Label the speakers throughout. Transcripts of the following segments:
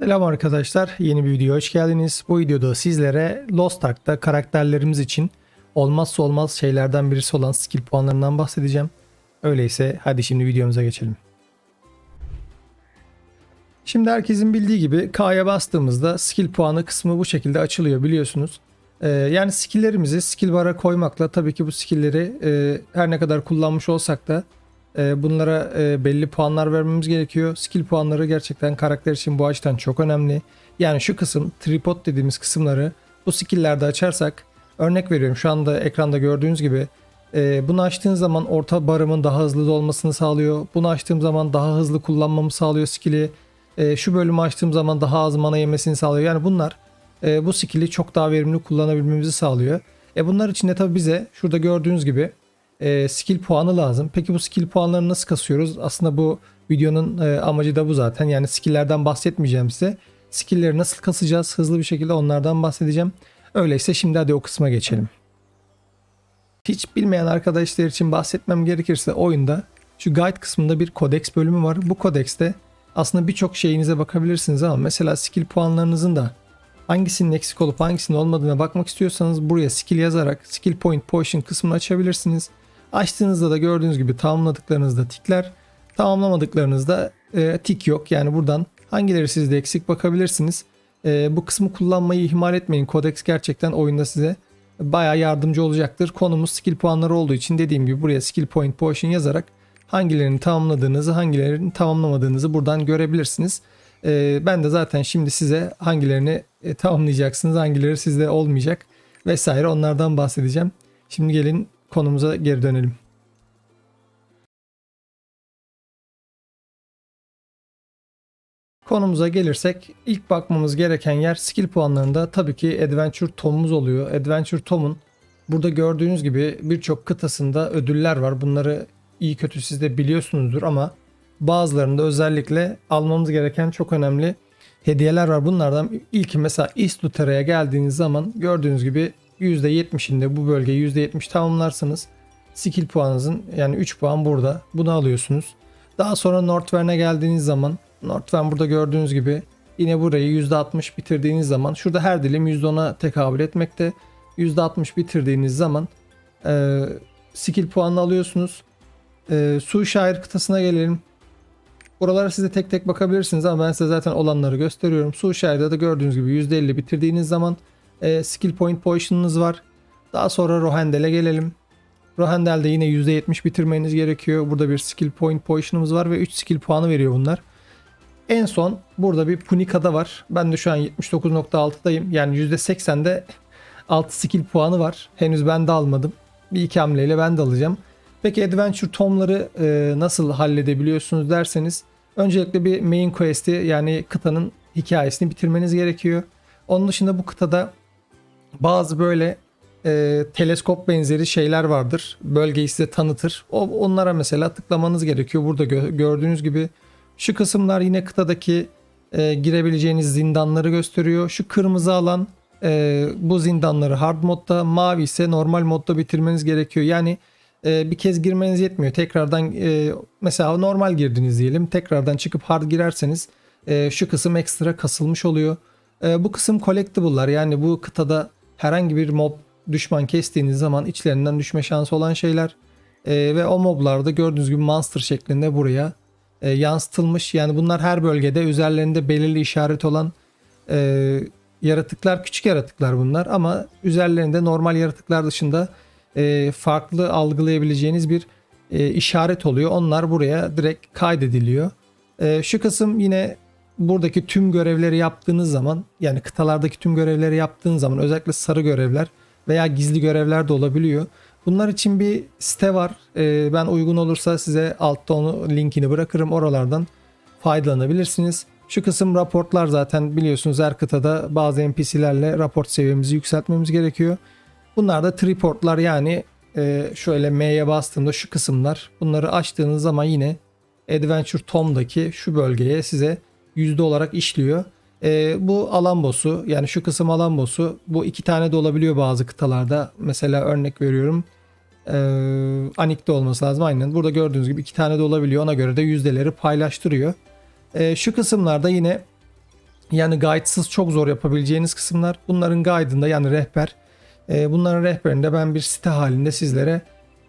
Speaker 1: Selam arkadaşlar, yeni bir videoya hoş geldiniz. Bu videoda sizlere Lost Ark'ta karakterlerimiz için olmazsa olmaz şeylerden birisi olan skill puanlarından bahsedeceğim. Öyleyse hadi şimdi videomuza geçelim. Şimdi herkesin bildiği gibi K'ya bastığımızda skill puanı kısmı bu şekilde açılıyor biliyorsunuz. Ee, yani skilllerimizi skill bar'a koymakla tabii ki bu skillleri e, her ne kadar kullanmış olsak da e, bunlara e, belli puanlar vermemiz gerekiyor. Skill puanları gerçekten karakter için bu açıdan çok önemli. Yani şu kısım tripod dediğimiz kısımları bu skill'lerde açarsak örnek veriyorum şu anda ekranda gördüğünüz gibi e, bunu açtığın zaman orta barımın daha hızlı dolmasını sağlıyor. Bunu açtığım zaman daha hızlı kullanmamı sağlıyor skill'i. E, şu bölümü açtığım zaman daha az mana yemesini sağlıyor. Yani bunlar e, bu skill'i çok daha verimli kullanabilmemizi sağlıyor. E bunlar için de tabi bize şurada gördüğünüz gibi e, skill puanı lazım. Peki bu skill puanlarını nasıl kasıyoruz? Aslında bu videonun e, amacı da bu zaten. Yani skill'lerden bahsetmeyeceğim size. Skill'leri nasıl kasacağız? Hızlı bir şekilde onlardan bahsedeceğim. Öyleyse şimdi hadi o kısma geçelim. Hiç bilmeyen arkadaşlar için bahsetmem gerekirse oyunda şu guide kısmında bir kodeks bölümü var. Bu kodekste aslında birçok şeyinize bakabilirsiniz ama mesela skill puanlarınızın da hangisinin eksik olup hangisinin olmadığına bakmak istiyorsanız buraya skill yazarak skill point potion kısmını açabilirsiniz. Açtığınızda da gördüğünüz gibi tamamladıklarınızda tikler, tamamlamadıklarınızda e, tik yok. Yani buradan hangileri sizde eksik bakabilirsiniz. E, bu kısmı kullanmayı ihmal etmeyin. Codex gerçekten oyunda size baya yardımcı olacaktır. Konumuz skill puanları olduğu için dediğim gibi buraya skill point potion yazarak hangilerini tamamladığınızı, hangilerini tamamlamadığınızı buradan görebilirsiniz. E, ben de zaten şimdi size hangilerini e, tamamlayacaksınız, hangileri sizde olmayacak vesaire onlardan bahsedeceğim. Şimdi gelin konumuza geri dönelim. Konumuza gelirsek ilk bakmamız gereken yer skill puanlarında tabii ki Adventure Tom'umuz oluyor. Adventure Tom'un burada gördüğünüz gibi birçok kıtasında ödüller var. Bunları iyi kötü siz de biliyorsunuzdur ama bazılarında özellikle almamız gereken çok önemli hediyeler var. Bunlardan ilki mesela East Lutera'ya geldiğiniz zaman gördüğünüz gibi %70'inde bu bölgeyi %70 tamamlarsanız skill puanınızın yani 3 puan burada. Bunu alıyorsunuz. Daha sonra Northvern'e geldiğiniz zaman Northvern burada gördüğünüz gibi yine burayı %60 bitirdiğiniz zaman şurada her dilim %10'a tekabül etmekte. %60 bitirdiğiniz zaman e, skill puanını alıyorsunuz. E, Su Şair kıtasına gelelim. Buralara size tek tek bakabilirsiniz ama ben size zaten olanları gösteriyorum. Su Şair'de de gördüğünüz gibi %50 bitirdiğiniz zaman e, skill point position'ınız var. Daha sonra Rohandel'e gelelim. Rohandel'de yine %70 bitirmeniz gerekiyor. Burada bir skill point position'ımız var ve 3 skill puanı veriyor bunlar. En son burada bir Punika'da var. Ben de şu an 79.6'dayım. Yani %80'de 6 skill puanı var. Henüz ben de almadım. Bir iki hamleyle ben de alacağım. Peki Adventure Tom'ları e, nasıl halledebiliyorsunuz derseniz öncelikle bir main quest'i yani kıtanın hikayesini bitirmeniz gerekiyor. Onun dışında bu kıtada bazı böyle e, teleskop benzeri şeyler vardır. Bölgeyi size tanıtır. O, onlara mesela tıklamanız gerekiyor. Burada gö- gördüğünüz gibi şu kısımlar yine kıtadaki e, girebileceğiniz zindanları gösteriyor. Şu kırmızı alan e, bu zindanları hard modda, mavi ise normal modda bitirmeniz gerekiyor. Yani e, bir kez girmeniz yetmiyor. Tekrardan e, mesela normal girdiniz diyelim. Tekrardan çıkıp hard girerseniz e, şu kısım ekstra kasılmış oluyor. E, bu kısım collectible'lar yani bu kıtada herhangi bir mob düşman kestiğiniz zaman içlerinden düşme şansı olan şeyler. E, ve o moblarda gördüğünüz gibi monster şeklinde buraya e, yansıtılmış. Yani bunlar her bölgede üzerlerinde belirli işaret olan e, yaratıklar küçük yaratıklar bunlar ama üzerlerinde normal yaratıklar dışında e, farklı algılayabileceğiniz bir e, işaret oluyor. Onlar buraya direkt kaydediliyor. E, şu kısım yine buradaki tüm görevleri yaptığınız zaman yani kıtalardaki tüm görevleri yaptığın zaman özellikle sarı görevler veya gizli görevler de olabiliyor. Bunlar için bir site var. Ee, ben uygun olursa size altta onu linkini bırakırım. Oralardan faydalanabilirsiniz. Şu kısım raportlar zaten biliyorsunuz her kıtada bazı NPC'lerle raport seviyemizi yükseltmemiz gerekiyor. Bunlar da triportlar yani e, şöyle M'ye bastığımda şu kısımlar bunları açtığınız zaman yine Adventure Tom'daki şu bölgeye size yüzde olarak işliyor. E, bu alan boss'u yani şu kısım alan boss'u bu iki tane de olabiliyor bazı kıtalarda. Mesela örnek veriyorum. E, Anik'te olması lazım aynen. Burada gördüğünüz gibi iki tane de olabiliyor. Ona göre de yüzdeleri paylaştırıyor. E, şu kısımlarda yine Yani guidesız çok zor yapabileceğiniz kısımlar. Bunların guide'ında yani rehber. E, bunların rehberinde ben bir site halinde sizlere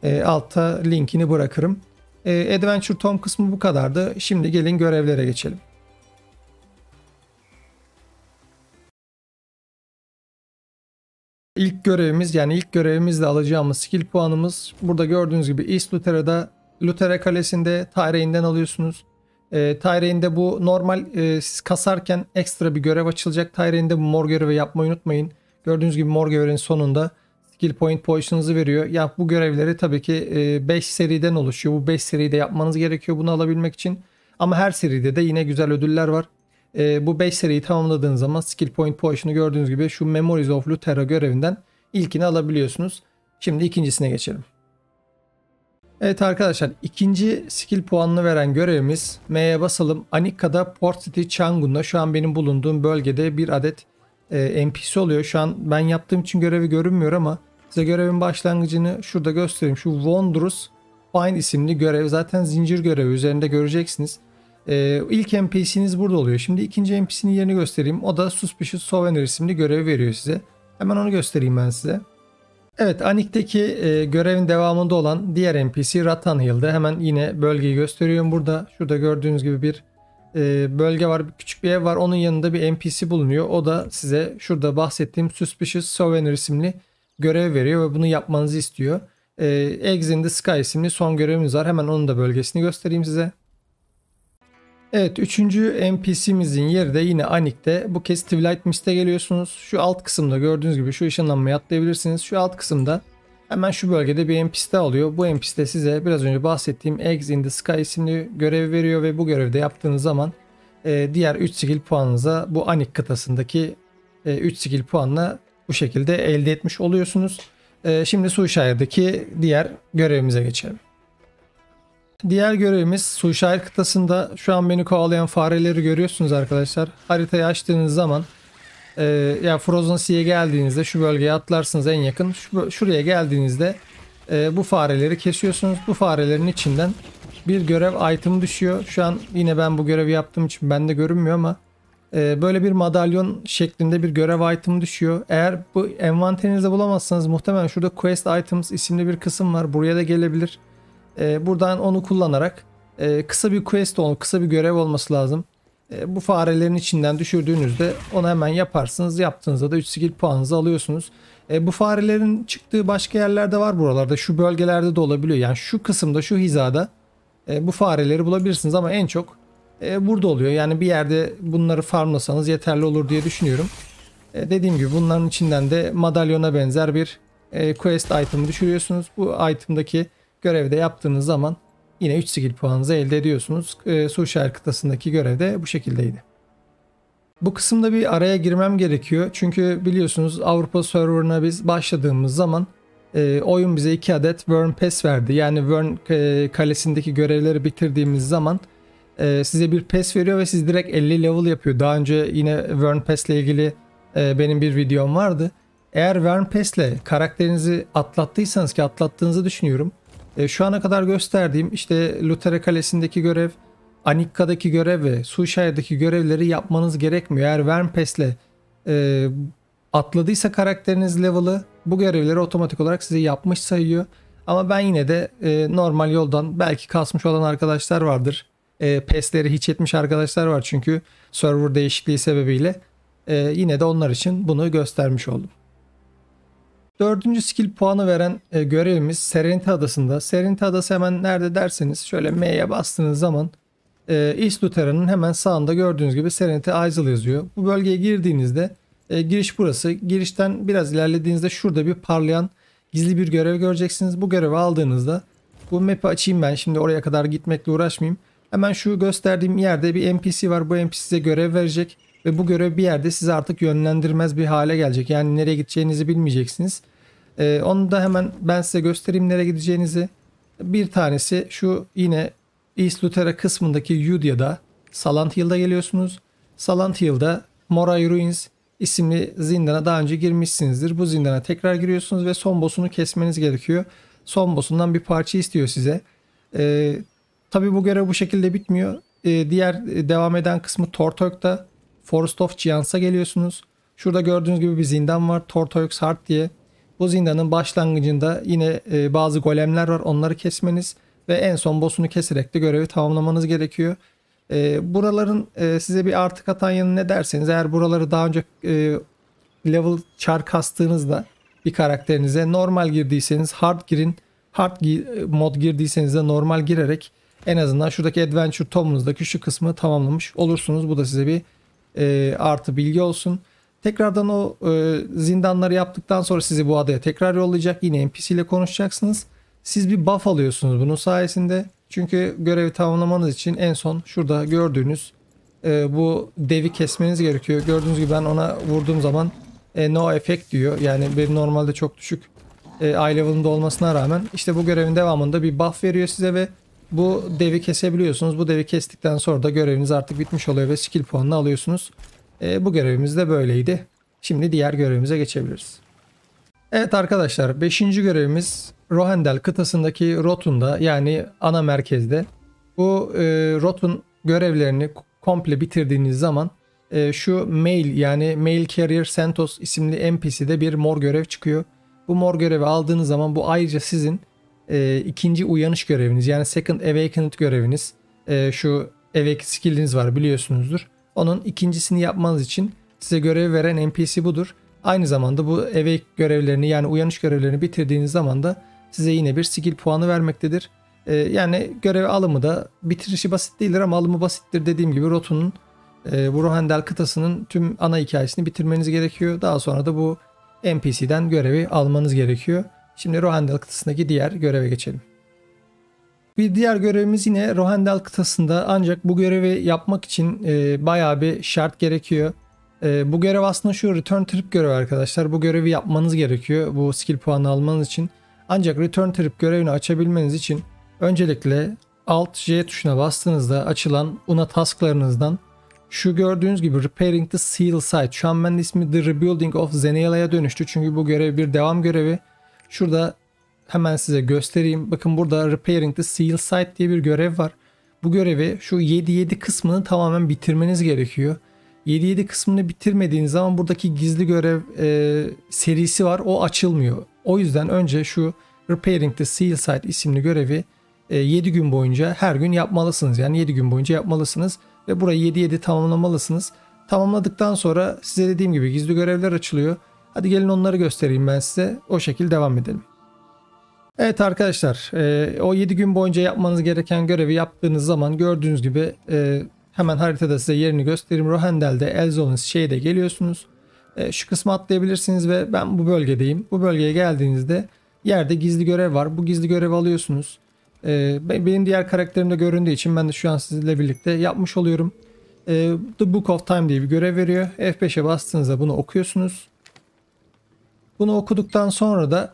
Speaker 1: e, altta linkini bırakırım. E, Adventure Tom kısmı bu kadardı. Şimdi gelin görevlere geçelim. İlk görevimiz yani ilk görevimizde alacağımız skill puanımız burada gördüğünüz gibi East Luthera'da Luthera Kalesi'nde Tyraine'den alıyorsunuz. E, Tyraine'de bu normal e, siz kasarken ekstra bir görev açılacak. Tyraine'de bu mor görevi yapmayı unutmayın. Gördüğünüz gibi mor görevin sonunda skill point position'ınızı veriyor. Ya bu görevleri tabii ki 5 e, seriden oluşuyor. Bu 5 seride yapmanız gerekiyor bunu alabilmek için. Ama her seride de yine güzel ödüller var. E, bu 5 seriyi tamamladığınız zaman skill point position'ı gördüğünüz gibi şu Memories of Luthera görevinden ilkini alabiliyorsunuz. Şimdi ikincisine geçelim. Evet arkadaşlar ikinci skill puanını veren görevimiz M'ye basalım. Anikka'da Port City Changun'da şu an benim bulunduğum bölgede bir adet e, NPC oluyor. Şu an ben yaptığım için görevi görünmüyor ama size görevin başlangıcını şurada göstereyim. Şu Wondrous Find isimli görev zaten zincir görevi üzerinde göreceksiniz. Ee, ilk NPC'niz burada oluyor. Şimdi ikinci NPC'nin yerini göstereyim. O da Suspicious Souvenir isimli görevi veriyor size. Hemen onu göstereyim ben size. Evet Anik'teki e, görevin devamında olan diğer NPC Ratan Hill'de. Hemen yine bölgeyi gösteriyorum burada. Şurada gördüğünüz gibi bir e, bölge var. Küçük bir ev var. Onun yanında bir NPC bulunuyor. O da size şurada bahsettiğim Suspicious Souvenir isimli görev veriyor ve bunu yapmanızı istiyor. E, Eggs in the Sky isimli son görevimiz var. Hemen onun da bölgesini göstereyim size. Evet üçüncü NPC'mizin yeri de yine Anik'te. Bu kez Twilight Mist'e geliyorsunuz. Şu alt kısımda gördüğünüz gibi şu ışınlanmayı atlayabilirsiniz. Şu alt kısımda hemen şu bölgede bir NPC alıyor. Bu NPC de size biraz önce bahsettiğim Eggs in the Sky isimli görev veriyor ve bu görevde yaptığınız zaman e, diğer 3 skill puanınıza bu Anik kıtasındaki e, 3 skill puanla bu şekilde elde etmiş oluyorsunuz. E, şimdi Suşehir'deki diğer görevimize geçelim. Diğer görevimiz Suşehir kıtasında şu an beni kovalayan fareleri görüyorsunuz arkadaşlar. Haritayı açtığınız zaman e, ya Frozen Sea'ye geldiğinizde şu bölgeye atlarsınız en yakın. Şu, şuraya geldiğinizde e, bu fareleri kesiyorsunuz. Bu farelerin içinden bir görev item düşüyor. Şu an yine ben bu görevi yaptığım için bende görünmüyor ama e, böyle bir madalyon şeklinde bir görev item düşüyor. Eğer bu envanterinizde bulamazsanız muhtemelen şurada quest items isimli bir kısım var. Buraya da gelebilir. E, buradan onu kullanarak e, kısa bir quest ol, kısa bir görev olması lazım. E, bu farelerin içinden düşürdüğünüzde onu hemen yaparsınız. Yaptığınızda da 3 skill puanınızı alıyorsunuz. E, bu farelerin çıktığı başka yerlerde var buralarda. Şu bölgelerde de olabiliyor. Yani şu kısımda, şu hizada e, bu fareleri bulabilirsiniz ama en çok e, burada oluyor. Yani bir yerde bunları farmlasanız yeterli olur diye düşünüyorum. E, dediğim gibi bunların içinden de madalyona benzer bir e, quest item düşürüyorsunuz. Bu item'daki görevde yaptığınız zaman yine 3 skill puanınızı elde ediyorsunuz. E, Suşehir kıtasındaki görevde bu şekildeydi. Bu kısımda bir araya girmem gerekiyor. Çünkü biliyorsunuz Avrupa serverına biz başladığımız zaman e, oyun bize 2 adet Wern Pass verdi. Yani Wern e, kalesindeki görevleri bitirdiğimiz zaman e, size bir pass veriyor ve siz direkt 50 level yapıyor. Daha önce yine Wern Pass ile ilgili e, benim bir videom vardı. Eğer Wern Pass ile karakterinizi atlattıysanız ki atlattığınızı düşünüyorum. E, şu ana kadar gösterdiğim işte Lutere Kalesi'ndeki görev, Anikka'daki görev ve Suşaya'daki görevleri yapmanız gerekmiyor. Eğer Wernpest'le e, atladıysa karakteriniz level'ı bu görevleri otomatik olarak size yapmış sayıyor. Ama ben yine de e, normal yoldan belki kasmış olan arkadaşlar vardır. E, PES'leri hiç etmiş arkadaşlar var çünkü server değişikliği sebebiyle. E, yine de onlar için bunu göstermiş oldum. Dördüncü skill puanı veren e, görevimiz Serenity Adası'nda. Serenity Adası hemen nerede derseniz şöyle M'ye bastığınız zaman e, East Lutera'nın hemen sağında gördüğünüz gibi Serenity Isle yazıyor. Bu bölgeye girdiğinizde e, giriş burası. Girişten biraz ilerlediğinizde şurada bir parlayan gizli bir görev göreceksiniz. Bu görevi aldığınızda bu map'i açayım ben şimdi oraya kadar gitmekle uğraşmayayım. Hemen şu gösterdiğim yerde bir NPC var. Bu NPC size görev verecek ve bu görev bir yerde sizi artık yönlendirmez bir hale gelecek. Yani nereye gideceğinizi bilmeyeceksiniz. Ee, onu da hemen ben size göstereyim nereye gideceğinizi. Bir tanesi şu yine East Lutera kısmındaki Yudya'da Salant geliyorsunuz. Salant Moray Ruins isimli zindana daha önce girmişsinizdir. Bu zindana tekrar giriyorsunuz ve son boss'unu kesmeniz gerekiyor. Son boss'undan bir parça istiyor size. Ee, Tabi bu görev bu şekilde bitmiyor. Ee, diğer devam eden kısmı Tortok'ta Forest of Giants'a geliyorsunuz. Şurada gördüğünüz gibi bir zindan var. Tortoise Heart diye. Bu zindanın başlangıcında yine e, bazı golemler var. Onları kesmeniz ve en son boss'unu keserek de görevi tamamlamanız gerekiyor. E, buraların e, size bir artık atan yanı ne derseniz eğer buraları daha önce e, level char kastığınızda bir karakterinize normal girdiyseniz hard girin. Hard mod girdiyseniz de normal girerek en azından şuradaki adventure tomunuzdaki şu kısmı tamamlamış olursunuz. Bu da size bir e, artı bilgi olsun. Tekrardan o e, zindanları yaptıktan sonra sizi bu adaya tekrar yollayacak. Yine NPC ile konuşacaksınız. Siz bir buff alıyorsunuz bunun sayesinde. Çünkü görevi tamamlamanız için en son şurada gördüğünüz e, bu devi kesmeniz gerekiyor. Gördüğünüz gibi ben ona vurduğum zaman e, no effect diyor. Yani benim normalde çok düşük e, eye level'ında olmasına rağmen işte bu görevin devamında bir buff veriyor size ve bu devi kesebiliyorsunuz. Bu devi kestikten sonra da göreviniz artık bitmiş oluyor ve skill puanını alıyorsunuz. E, bu görevimiz de böyleydi. Şimdi diğer görevimize geçebiliriz. Evet arkadaşlar 5. görevimiz Rohendel kıtasındaki Rotun'da yani ana merkezde. Bu e, Rotun görevlerini komple bitirdiğiniz zaman e, şu mail yani Mail Carrier Santos isimli NPC'de bir mor görev çıkıyor. Bu mor görevi aldığınız zaman bu ayrıca sizin e, ikinci uyanış göreviniz yani Second Awakened göreviniz. E, şu Awake skilliniz var biliyorsunuzdur. Onun ikincisini yapmanız için size görev veren NPC budur. Aynı zamanda bu Awake görevlerini yani uyanış görevlerini bitirdiğiniz zaman da size yine bir skill puanı vermektedir. E, yani görev alımı da bitirişi basit değildir ama alımı basittir dediğim gibi Rotun'un e, bu Rohendel kıtasının tüm ana hikayesini bitirmeniz gerekiyor. Daha sonra da bu NPC'den görevi almanız gerekiyor. Şimdi Rohendel kıtasındaki diğer göreve geçelim. Bir diğer görevimiz yine Rohendel kıtasında ancak bu görevi yapmak için e, bayağı bir şart gerekiyor. E, bu görev aslında şu return trip görevi arkadaşlar. Bu görevi yapmanız gerekiyor bu skill puanı almanız için. Ancak return trip görevini açabilmeniz için öncelikle Alt J tuşuna bastığınızda açılan UNA tasklarınızdan şu gördüğünüz gibi Repairing the Seal Site. Şu an ben ismi The Rebuilding of Zenelia'ya dönüştü. Çünkü bu görev bir devam görevi. Şurada hemen size göstereyim. Bakın burada Repairing the Seal Site diye bir görev var. Bu görevi şu 7-7 kısmını tamamen bitirmeniz gerekiyor. 7-7 kısmını bitirmediğiniz zaman buradaki gizli görev e, serisi var. O açılmıyor. O yüzden önce şu Repairing the Seal Site isimli görevi e, 7 gün boyunca her gün yapmalısınız. Yani 7 gün boyunca yapmalısınız ve burayı 7-7 tamamlamalısınız. Tamamladıktan sonra size dediğim gibi gizli görevler açılıyor. Hadi gelin onları göstereyim ben size. O şekilde devam edelim. Evet arkadaşlar e, o 7 gün boyunca yapmanız gereken görevi yaptığınız zaman gördüğünüz gibi e, hemen haritada size yerini göstereyim. Rohendel'de Elzonis şeyde geliyorsunuz. E, şu kısmı atlayabilirsiniz ve ben bu bölgedeyim. Bu bölgeye geldiğinizde yerde gizli görev var. Bu gizli görevi alıyorsunuz. Benim diğer karakterimde göründüğü için ben de şu an sizinle birlikte yapmış oluyorum. The Book of Time diye bir görev veriyor. F5'e bastığınızda bunu okuyorsunuz. Bunu okuduktan sonra da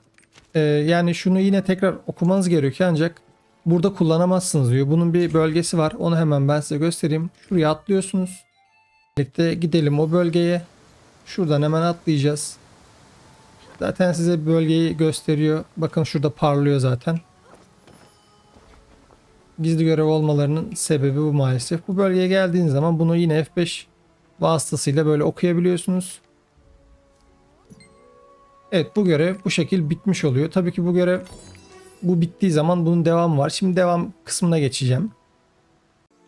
Speaker 1: e, yani şunu yine tekrar okumanız gerekiyor ancak burada kullanamazsınız diyor. Bunun bir bölgesi var. Onu hemen ben size göstereyim. Şuraya atlıyorsunuz. Birlikte gidelim o bölgeye. Şuradan hemen atlayacağız. Zaten size bölgeyi gösteriyor. Bakın şurada parlıyor zaten gizli görev olmalarının sebebi bu maalesef. Bu bölgeye geldiğiniz zaman bunu yine F5 vasıtasıyla böyle okuyabiliyorsunuz. Evet bu görev bu şekil bitmiş oluyor. Tabii ki bu görev bu bittiği zaman bunun devamı var. Şimdi devam kısmına geçeceğim.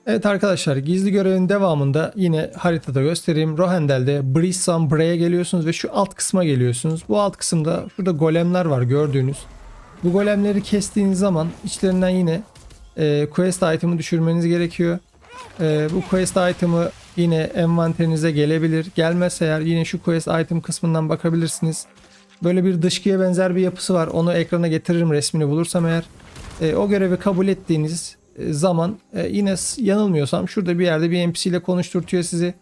Speaker 1: Evet arkadaşlar gizli görevin devamında yine haritada göstereyim. Rohendel'de Brisson Bray'e geliyorsunuz ve şu alt kısma geliyorsunuz. Bu alt kısımda şurada golemler var gördüğünüz. Bu golemleri kestiğiniz zaman içlerinden yine e, quest item'ı düşürmeniz gerekiyor. E, bu quest item'ı yine envanterinize gelebilir. Gelmezse eğer yine şu quest item kısmından bakabilirsiniz. Böyle bir dışkıya benzer bir yapısı var. Onu ekrana getiririm resmini bulursam eğer. E, o görevi kabul ettiğiniz e, zaman e, yine yanılmıyorsam şurada bir yerde bir NPC ile konuşturtuyor sizi.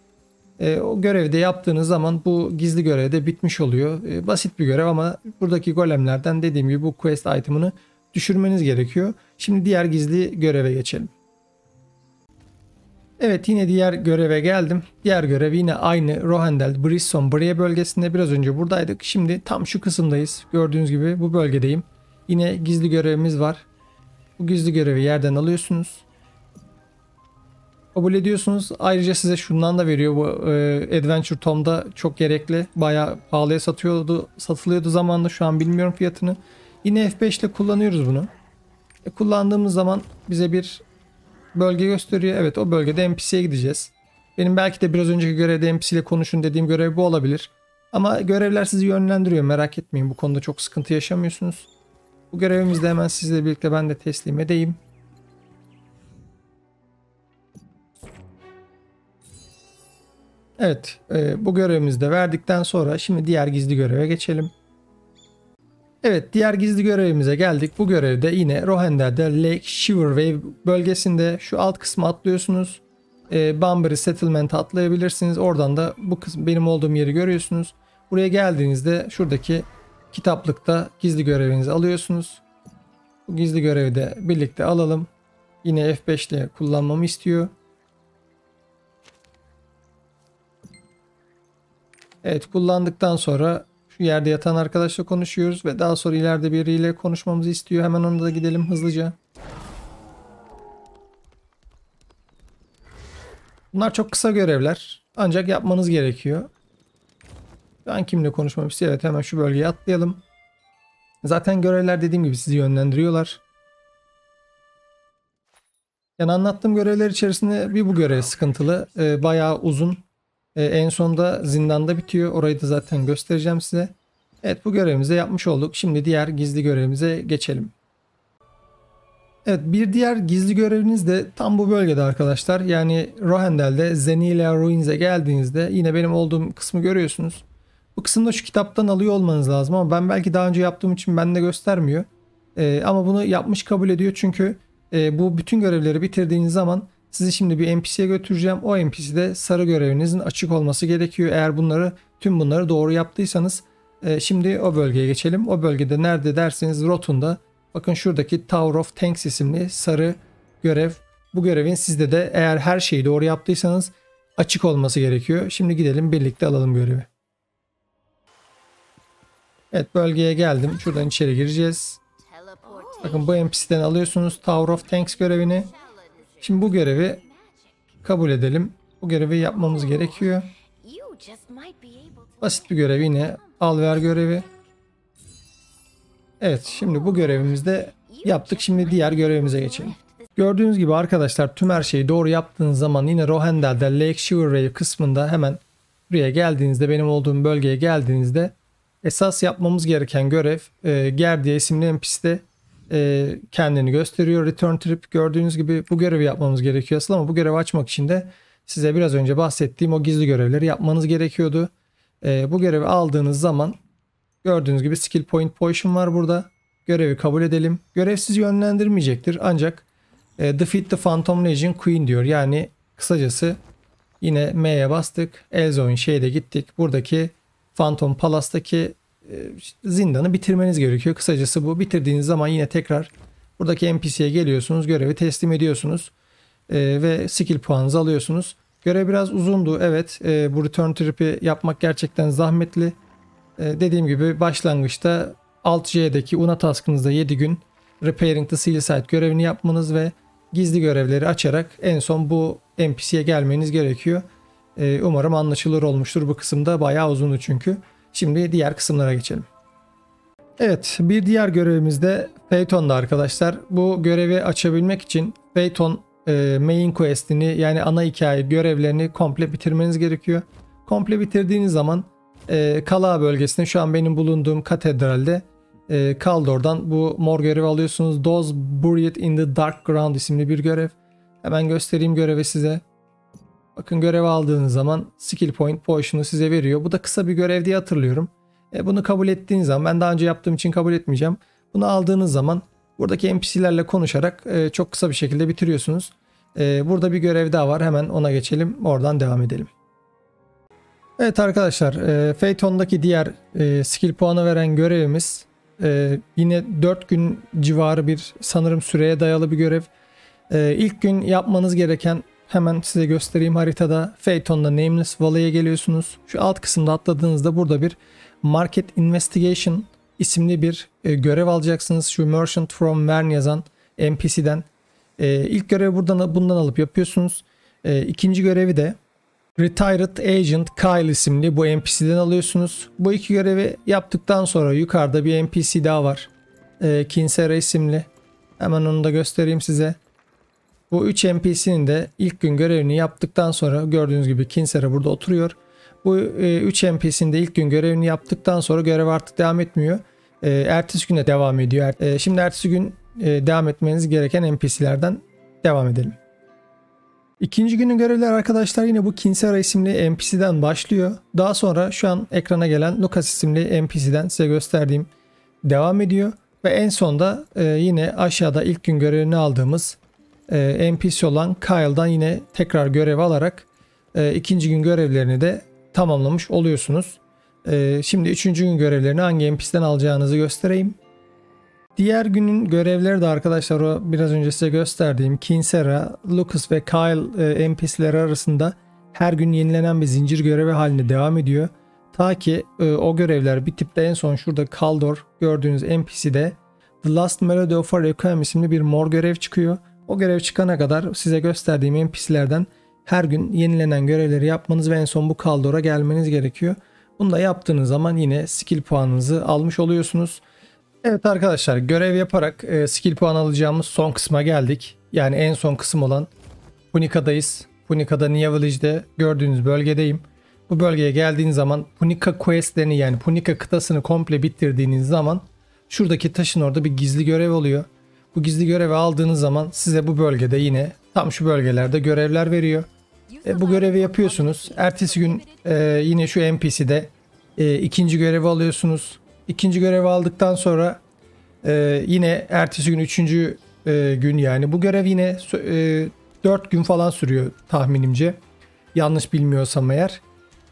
Speaker 1: E, o görevi de yaptığınız zaman bu gizli görev de bitmiş oluyor. E, basit bir görev ama buradaki golemlerden dediğim gibi bu quest item'ını düşürmeniz gerekiyor. Şimdi diğer gizli göreve geçelim. Evet yine diğer göreve geldim. Diğer görev yine aynı Rohendel, Brisson, Brie bölgesinde biraz önce buradaydık. Şimdi tam şu kısımdayız. Gördüğünüz gibi bu bölgedeyim. Yine gizli görevimiz var. Bu gizli görevi yerden alıyorsunuz. Kabul ediyorsunuz. Ayrıca size şundan da veriyor bu e, Adventure Tom'da çok gerekli. Bayağı pahalıya satıyordu, satılıyordu zamanında şu an bilmiyorum fiyatını. Yine F5 ile kullanıyoruz bunu. E, kullandığımız zaman bize bir bölge gösteriyor. Evet o bölgede NPC'ye gideceğiz. Benim belki de biraz önceki görevde NPC ile konuşun dediğim görev bu olabilir. Ama görevler sizi yönlendiriyor merak etmeyin bu konuda çok sıkıntı yaşamıyorsunuz. Bu görevimizi de hemen sizle birlikte ben de teslim edeyim. Evet e, bu görevimizi de verdikten sonra şimdi diğer gizli göreve geçelim. Evet diğer gizli görevimize geldik. Bu görevde yine Rohendel'de Lake Shiverway bölgesinde şu alt kısmı atlıyorsunuz. E, Banbury Settlement'a atlayabilirsiniz. Oradan da bu kısım benim olduğum yeri görüyorsunuz. Buraya geldiğinizde şuradaki kitaplıkta gizli görevinizi alıyorsunuz. Bu gizli görevi de birlikte alalım. Yine F5 ile kullanmamı istiyor. Evet kullandıktan sonra şu yerde yatan arkadaşla konuşuyoruz ve daha sonra ileride biriyle konuşmamızı istiyor. Hemen ona da gidelim hızlıca. Bunlar çok kısa görevler. Ancak yapmanız gerekiyor. Ben kimle konuşmam istiyor? Evet hemen şu bölgeye atlayalım. Zaten görevler dediğim gibi sizi yönlendiriyorlar. Yani anlattığım görevler içerisinde bir bu görev sıkıntılı. Ee, bayağı uzun. Ee, en sonunda zindanda bitiyor. Orayı da zaten göstereceğim size. Evet bu görevimizi yapmış olduk. Şimdi diğer gizli görevimize geçelim. Evet bir diğer gizli göreviniz de tam bu bölgede arkadaşlar. Yani Rohendel'de Zenilia Ruins'e geldiğinizde yine benim olduğum kısmı görüyorsunuz. Bu kısımda şu kitaptan alıyor olmanız lazım ama ben belki daha önce yaptığım için bende göstermiyor. Ee, ama bunu yapmış kabul ediyor çünkü e, bu bütün görevleri bitirdiğiniz zaman sizi şimdi bir NPC'ye götüreceğim. O NPC'de sarı görevinizin açık olması gerekiyor. Eğer bunları tüm bunları doğru yaptıysanız e, şimdi o bölgeye geçelim. O bölgede nerede derseniz Rotun'da bakın şuradaki Tower of Tanks isimli sarı görev. Bu görevin sizde de eğer her şeyi doğru yaptıysanız açık olması gerekiyor. Şimdi gidelim birlikte alalım görevi. Evet bölgeye geldim. Şuradan içeri gireceğiz. Bakın bu NPC'den alıyorsunuz Tower of Tanks görevini. Şimdi bu görevi kabul edelim. Bu görevi yapmamız gerekiyor. Basit bir görev yine. Al ver görevi. Evet şimdi bu görevimizde yaptık. Şimdi diğer görevimize geçelim. Gördüğünüz gibi arkadaşlar tüm her şeyi doğru yaptığınız zaman yine Rohendel'de Lake Shiverway kısmında hemen buraya geldiğinizde benim olduğum bölgeye geldiğinizde esas yapmamız gereken görev e, Gerdiye isimli NPC'de e, kendini gösteriyor. Return Trip gördüğünüz gibi bu görevi yapmamız gerekiyor asıl ama bu görevi açmak için de size biraz önce bahsettiğim o gizli görevleri yapmanız gerekiyordu. E, bu görevi aldığınız zaman gördüğünüz gibi skill point position var burada. Görevi kabul edelim. Görev sizi yönlendirmeyecektir ancak e, defeat the Phantom Legion Queen diyor. Yani kısacası yine M'ye bastık. Elzone şeyde gittik. Buradaki Phantom Palace'daki zindanı bitirmeniz gerekiyor. Kısacası bu. Bitirdiğiniz zaman yine tekrar buradaki NPC'ye geliyorsunuz. Görevi teslim ediyorsunuz. E, ve skill puanınızı alıyorsunuz. Görev biraz uzundu. Evet e, bu return trip'i yapmak gerçekten zahmetli. Dediğim gibi başlangıçta Alt-J'deki Una task'ınızda 7 gün Repairing the Seal Site görevini yapmanız ve gizli görevleri açarak en son bu NPC'ye gelmeniz gerekiyor. Umarım anlaşılır olmuştur bu kısımda. Bayağı uzundu çünkü. Şimdi diğer kısımlara geçelim. Evet bir diğer görevimiz de Phaeton'da arkadaşlar. Bu görevi açabilmek için Phaeton e, main quest'ini yani ana hikaye görevlerini komple bitirmeniz gerekiyor. Komple bitirdiğiniz zaman e, Kala bölgesinde şu an benim bulunduğum katedralde e, Kaldor'dan bu mor görevi alıyorsunuz. Those Buried in the Dark Ground isimli bir görev. Hemen göstereyim görevi size. Bakın görev aldığınız zaman skill point potion'u size veriyor. Bu da kısa bir görev diye hatırlıyorum. E, bunu kabul ettiğiniz zaman ben daha önce yaptığım için kabul etmeyeceğim. Bunu aldığınız zaman buradaki NPC'lerle konuşarak e, çok kısa bir şekilde bitiriyorsunuz. E, burada bir görev daha var. Hemen ona geçelim. Oradan devam edelim. Evet arkadaşlar e, Phaeton'daki diğer e, skill puanı veren görevimiz e, yine 4 gün civarı bir sanırım süreye dayalı bir görev. E, ilk gün yapmanız gereken Hemen size göstereyim haritada. Phaeton'da Nameless Valley'e geliyorsunuz. Şu alt kısımda atladığınızda burada bir Market Investigation isimli bir e, görev alacaksınız. Şu Merchant from Vern yazan NPC'den. E, ilk görevi buradan bundan alıp yapıyorsunuz. E, ikinci görevi de Retired Agent Kyle isimli bu NPC'den alıyorsunuz. Bu iki görevi yaptıktan sonra yukarıda bir NPC daha var. E, Kinsera isimli. Hemen onu da göstereyim size. Bu 3 NPC'nin de ilk gün görevini yaptıktan sonra gördüğünüz gibi Kinsera burada oturuyor. Bu 3 e, NPC'nin de ilk gün görevini yaptıktan sonra görev artık devam etmiyor. E, ertesi güne devam ediyor. E, şimdi ertesi gün e, devam etmeniz gereken NPC'lerden devam edelim. İkinci günün görevleri arkadaşlar yine bu Kinsera isimli NPC'den başlıyor. Daha sonra şu an ekrana gelen Lucas isimli NPC'den size gösterdiğim devam ediyor. Ve en sonda e, yine aşağıda ilk gün görevini aldığımız e, NPC olan Kyle'dan yine tekrar görev alarak e, ikinci gün görevlerini de tamamlamış oluyorsunuz. E, şimdi üçüncü gün görevlerini hangi NPC'den alacağınızı göstereyim. Diğer günün görevleri de arkadaşlar o biraz önce size gösterdiğim Kinsera, Lucas ve Kyle e, NPC'leri arasında her gün yenilenen bir zincir görevi haline devam ediyor. Ta ki e, o görevler bitip de en son şurada Kaldor gördüğünüz NPC'de The Last Melody of a Requiem isimli bir mor görev çıkıyor. O görev çıkana kadar size gösterdiğim NPC'lerden her gün yenilenen görevleri yapmanız ve en son bu Kaldor'a gelmeniz gerekiyor. Bunu da yaptığınız zaman yine skill puanınızı almış oluyorsunuz. Evet arkadaşlar görev yaparak e, skill puan alacağımız son kısma geldik. Yani en son kısım olan Punika'dayız. Punika'da Nia Village'de gördüğünüz bölgedeyim. Bu bölgeye geldiğiniz zaman Punika questlerini yani Punika kıtasını komple bitirdiğiniz zaman şuradaki taşın orada bir gizli görev oluyor. Bu gizli görevi aldığınız zaman size bu bölgede yine tam şu bölgelerde görevler veriyor. E, bu görevi yapıyorsunuz. Ertesi gün e, yine şu NPC'de e, ikinci görevi alıyorsunuz. İkinci görevi aldıktan sonra e, yine ertesi gün üçüncü e, gün yani bu görev yine e, 4 gün falan sürüyor tahminimce. Yanlış bilmiyorsam eğer.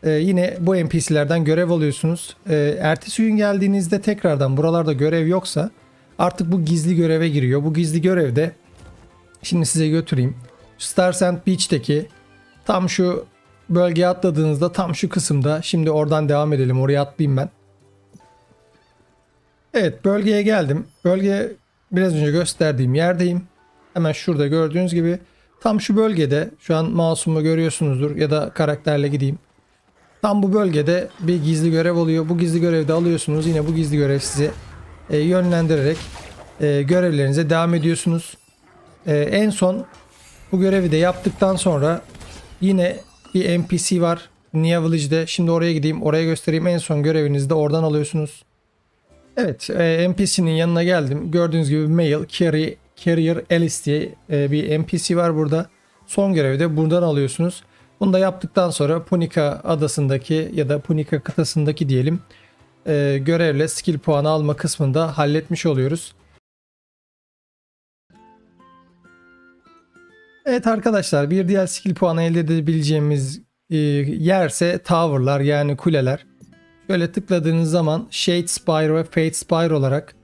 Speaker 1: E, yine bu NPC'lerden görev alıyorsunuz. E, ertesi gün geldiğinizde tekrardan buralarda görev yoksa artık bu gizli göreve giriyor. Bu gizli görevde şimdi size götüreyim. Star Sand Beach'teki tam şu bölgeye atladığınızda tam şu kısımda şimdi oradan devam edelim. Oraya atlayayım ben. Evet bölgeye geldim. Bölge biraz önce gösterdiğim yerdeyim. Hemen şurada gördüğünüz gibi tam şu bölgede şu an masumu görüyorsunuzdur ya da karakterle gideyim. Tam bu bölgede bir gizli görev oluyor. Bu gizli görevde alıyorsunuz. Yine bu gizli görev sizi e, yönlendirerek e, görevlerinize devam ediyorsunuz. E, en son bu görevi de yaptıktan sonra yine bir NPC var. Nia Village'de. Şimdi oraya gideyim. Oraya göstereyim. En son görevinizi de oradan alıyorsunuz. Evet, e, NPC'nin yanına geldim. Gördüğünüz gibi Mail, Carry, Carrier Alice diye e, bir NPC var burada. Son görevi de buradan alıyorsunuz. Bunu da yaptıktan sonra Punika adasındaki ya da Punika kıtasındaki diyelim e, görevle skill puanı alma kısmını da halletmiş oluyoruz. Evet arkadaşlar bir diğer skill puanı elde edebileceğimiz e, yerse tower'lar yani kuleler. Şöyle tıkladığınız zaman Shade Spire ve Fate Spire olarak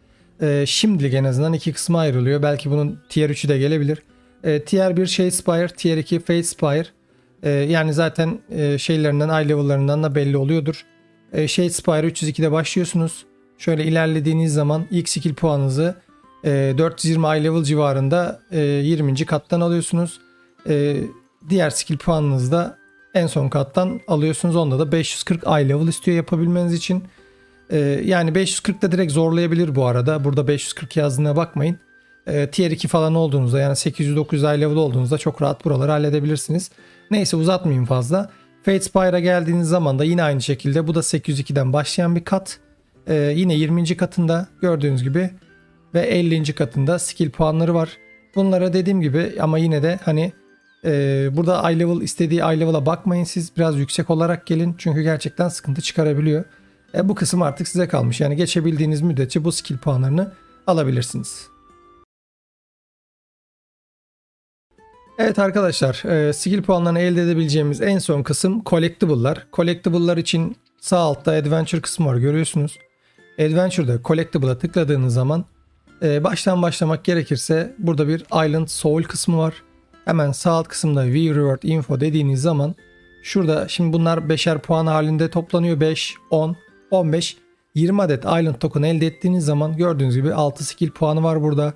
Speaker 1: e, şimdilik en azından iki kısma ayrılıyor. Belki bunun Tier 3'ü de gelebilir. E, tier 1 Shade Spire, Tier 2 Fate Spire. E, yani zaten e, şeylerinden, eye level'larından da belli oluyordur. E, Shade Spire 302'de başlıyorsunuz. Şöyle ilerlediğiniz zaman ilk skill puanınızı e, 420 eye level civarında e, 20. kattan alıyorsunuz. E, diğer skill puanınız da en son kattan alıyorsunuz. Onda da 540 eye level istiyor yapabilmeniz için. Ee, yani 540 da direkt zorlayabilir bu arada. Burada 540 yazdığına bakmayın. Tier 2 falan olduğunuzda yani 800-900 eye level olduğunuzda çok rahat buraları halledebilirsiniz. Neyse uzatmayayım fazla. Fate Spire'a geldiğiniz zaman da yine aynı şekilde bu da 802'den başlayan bir kat. Ee, yine 20. katında gördüğünüz gibi ve 50. katında skill puanları var. Bunlara dediğim gibi ama yine de hani ee, burada eye level istediği eye level'a bakmayın siz biraz yüksek olarak gelin çünkü gerçekten sıkıntı çıkarabiliyor. E, bu kısım artık size kalmış yani geçebildiğiniz müddetçe bu skill puanlarını alabilirsiniz. Evet arkadaşlar e, skill puanlarını elde edebileceğimiz en son kısım collectible'lar. Collectible'lar için sağ altta adventure kısmı var görüyorsunuz. Adventure'da collectible'a tıkladığınız zaman e, baştan başlamak gerekirse burada bir island soul kısmı var. Hemen sağ alt kısımda view reward info dediğiniz zaman şurada şimdi bunlar beşer puan halinde toplanıyor. 5, 10, 15, 20 adet Island token elde ettiğiniz zaman gördüğünüz gibi 6 skill puanı var burada.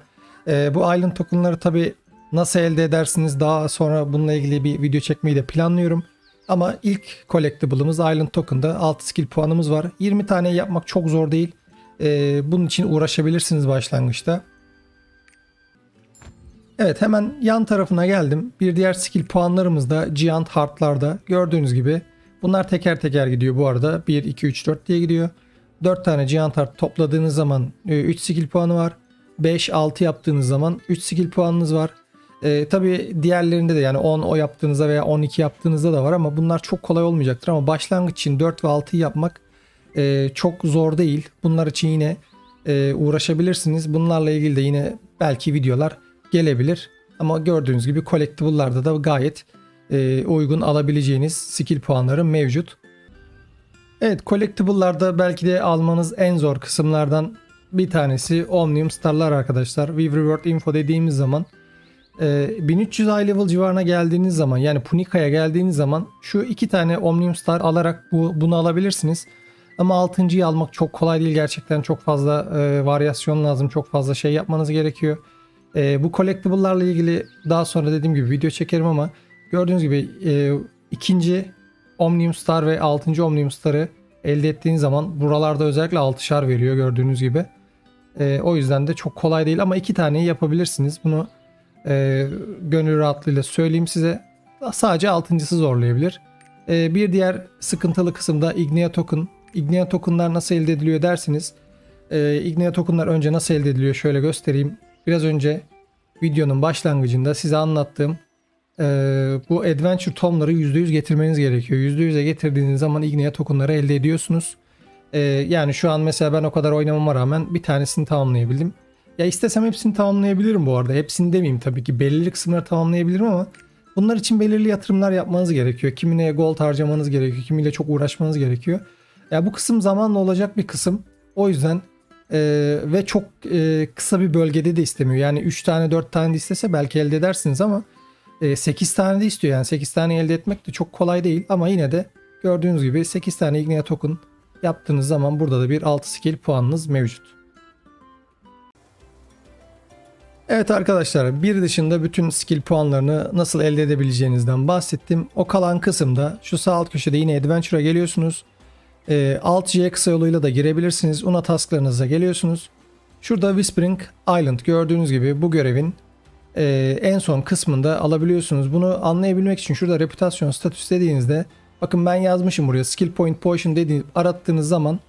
Speaker 1: Ee, bu Island tokenları tabi nasıl elde edersiniz daha sonra bununla ilgili bir video çekmeyi de planlıyorum. Ama ilk collectible'ımız Island Token'da 6 skill puanımız var. 20 tane yapmak çok zor değil. Ee, bunun için uğraşabilirsiniz başlangıçta. Evet hemen yan tarafına geldim. Bir diğer skill puanlarımız da Giant Heart'larda. Gördüğünüz gibi bunlar teker teker gidiyor bu arada. 1, 2, 3, 4 diye gidiyor. 4 tane Giant Heart topladığınız zaman 3 e, skill puanı var. 5, 6 yaptığınız zaman 3 skill puanınız var. Ee, tabii diğerlerinde de yani 10 o yaptığınızda veya 12 yaptığınızda da var ama bunlar çok kolay olmayacaktır. Ama başlangıç için 4 ve 6'yı yapmak e, çok zor değil. Bunlar için yine e, uğraşabilirsiniz. Bunlarla ilgili de yine belki videolar gelebilir. Ama gördüğünüz gibi collectible'larda da gayet e, uygun alabileceğiniz skill puanları mevcut. Evet collectible'larda belki de almanız en zor kısımlardan bir tanesi Omnium Star'lar arkadaşlar. With Reward Info dediğimiz zaman 1300 high level civarına geldiğiniz zaman yani Punika'ya geldiğiniz zaman şu iki tane Omnium Star alarak bu, bunu alabilirsiniz. Ama 6.yı almak çok kolay değil gerçekten çok fazla e, varyasyon lazım çok fazla şey yapmanız gerekiyor. E, bu collectible'larla ilgili daha sonra dediğim gibi video çekerim ama gördüğünüz gibi e, ikinci Omnium Star ve 6. Omnium Star'ı elde ettiğiniz zaman buralarda özellikle 6'şar veriyor gördüğünüz gibi. E, o yüzden de çok kolay değil ama iki taneyi yapabilirsiniz. Bunu e, gönül rahatlığıyla söyleyeyim size. Sadece altıncısı zorlayabilir. E, bir diğer sıkıntılı kısımda Ignea Token. Ignea Token'lar nasıl elde ediliyor dersiniz. E, Ignea Token'lar önce nasıl elde ediliyor şöyle göstereyim. Biraz önce videonun başlangıcında size anlattığım e, bu Adventure Tom'ları %100 getirmeniz gerekiyor. %100'e getirdiğiniz zaman Ignea Token'ları elde ediyorsunuz. E, yani şu an mesela ben o kadar oynamama rağmen bir tanesini tamamlayabildim. Ya istesem hepsini tamamlayabilirim bu arada. Hepsini demeyeyim tabii ki. Belirli kısımları tamamlayabilirim ama bunlar için belirli yatırımlar yapmanız gerekiyor. Kimine gold harcamanız gerekiyor. Kimiyle çok uğraşmanız gerekiyor. Ya bu kısım zamanla olacak bir kısım. O yüzden e, ve çok e, kısa bir bölgede de istemiyor. Yani 3 tane 4 tane de istese belki elde edersiniz ama e, 8 tane de istiyor. Yani 8 tane elde etmek de çok kolay değil ama yine de gördüğünüz gibi 8 tane Ignea Token yaptığınız zaman burada da bir 6 skill puanınız mevcut. Evet arkadaşlar bir dışında bütün skill puanlarını nasıl elde edebileceğinizden bahsettim. O kalan kısımda şu sağ alt köşede yine Adventure'a geliyorsunuz. E, alt J kısa yoluyla da girebilirsiniz. Una tasklarınıza geliyorsunuz. Şurada Whispering Island gördüğünüz gibi bu görevin e, en son kısmında alabiliyorsunuz. Bunu anlayabilmek için şurada reputasyon statüs dediğinizde bakın ben yazmışım buraya skill point potion dediğiniz arattığınız zaman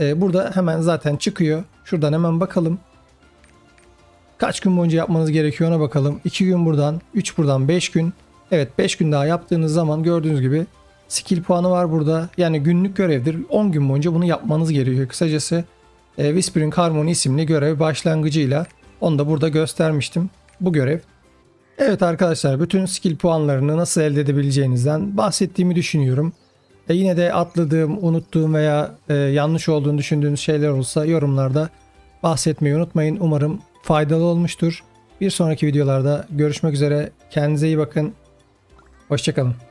Speaker 1: e, burada hemen zaten çıkıyor. Şuradan hemen bakalım. Kaç gün boyunca yapmanız gerekiyor ona bakalım. 2 gün buradan, 3 buradan 5 gün. Evet 5 gün daha yaptığınız zaman gördüğünüz gibi skill puanı var burada. Yani günlük görevdir. 10 gün boyunca bunu yapmanız gerekiyor. Kısacası e, Whispering Harmony isimli görev başlangıcıyla onu da burada göstermiştim. Bu görev. Evet arkadaşlar bütün skill puanlarını nasıl elde edebileceğinizden bahsettiğimi düşünüyorum. E yine de atladığım, unuttuğum veya e, yanlış olduğunu düşündüğünüz şeyler olsa yorumlarda bahsetmeyi unutmayın. Umarım faydalı olmuştur. Bir sonraki videolarda görüşmek üzere. Kendinize iyi bakın. Hoşçakalın.